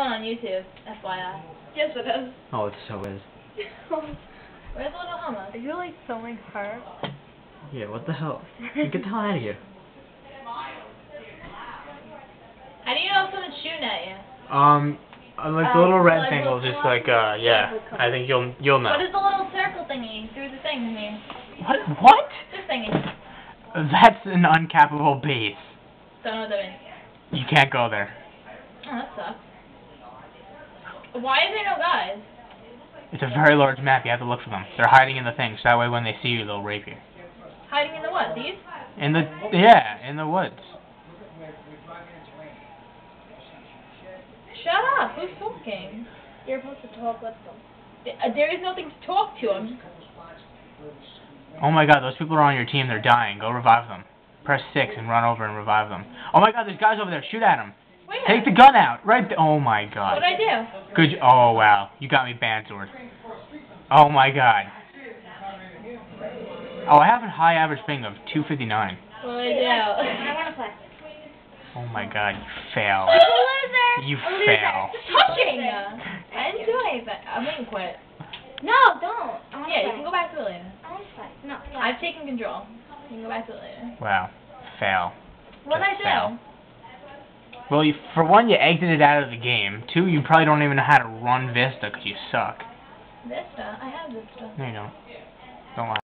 on YouTube, FYI. Yes, it is. Oh, it so is. Where's the little Hummer? Are you like filming her? Yeah, what the hell? Get the hell out of here. How do you know if someone's shooting at you? Um, uh, like the Uh, little red like thing will just like, uh, yeah. I think you'll you'll know. What does the little circle thingy through the thing mean? What? What? This thingy. That's an uncappable base. Don't know what that means. You can't go there. Oh, that sucks. Why are there no guys? It's a very large map. You have to look for them. They're hiding in the things. That way, when they see you, they'll rape you. Hiding in the what? These? In the yeah, in the woods. Shut up! Who's talking? You're supposed to talk with them. Th- uh, There is nothing to talk to. I'm. Oh my God, those people are on your team. They're dying. Go revive them. Press six and run over and revive them. Oh my God, there's guys over there. Shoot at them. Wait. Take the gun out. Right. Th oh my God. What'd I do? Good. Oh wow, you got me bad sword. Oh my God. Oh, I have a high average ping of 259. What'd I do? I want to play. Oh my God, you fail. I'm a loser! You A loser. fail. Touching! I didn't do anything. I'm gonna quit. No, don't. I Yeah, play. you can go back to it later. I want to play. No. I've taken control. You can go back to it later. Wow, fail. What'd I do? fail. Well, you, for one, you exited out of the game. Two, you probably don't even know how to run Vista because you suck. Vista. I have Vista. No, you don't. Don't lie.